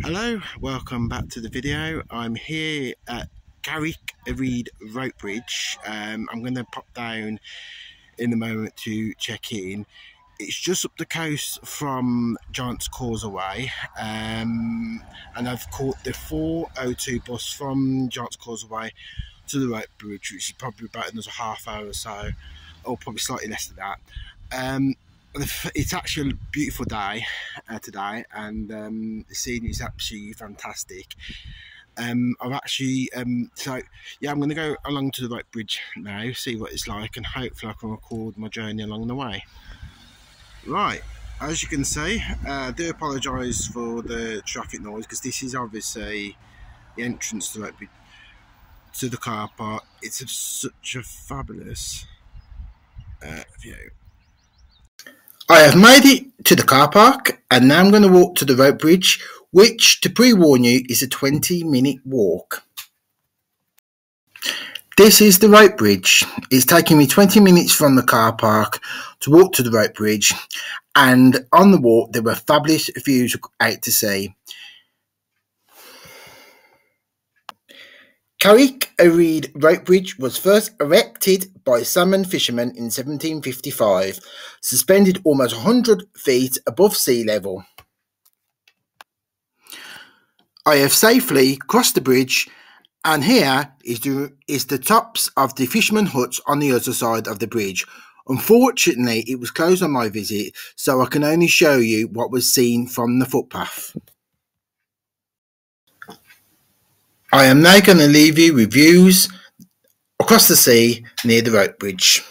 Hello, welcome back to the video. I'm here at Carrick Reed Rope Bridge. Um, I'm going to pop down in a moment to check in. It's just up the coast from Giant's Causeway um, and I've caught the 402 bus from Giant's Causeway to the Rope Bridge which is probably about another half hour or so or probably slightly less than that. Um, it's actually a beautiful day uh, today and um, the scene is absolutely fantastic. Um, I've actually um, so yeah I'm going to go along to the Rope Bridge now see what it's like and hopefully I can record my journey along the way. Right as you can see uh, I do apologise for the traffic noise because this is obviously the entrance to the, to the car park. It's a, such a fabulous uh, view I have made it to the car park and now I'm going to walk to the rope bridge, which, to pre-warn you, is a 20 minute walk. This is the rope bridge. It's taking me 20 minutes from the car park to walk to the rope bridge and on the walk there were fabulous views out to sea. Carrick-a-Rede Rope Bridge was first erected by salmon fishermen in 1755, suspended almost 100 feet above sea level. I have safely crossed the bridge and here is the, is the tops of the fishermen huts on the other side of the bridge. Unfortunately, it was closed on my visit, so I can only show you what was seen from the footpath. I am now going to leave you with views across the sea near the rope bridge.